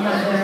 Yeah.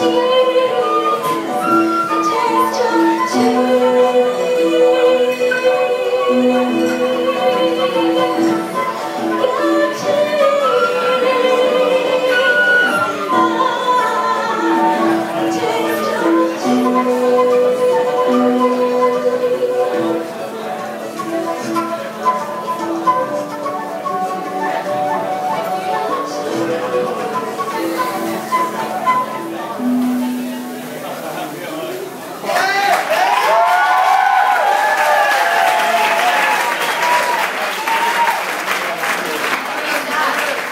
see.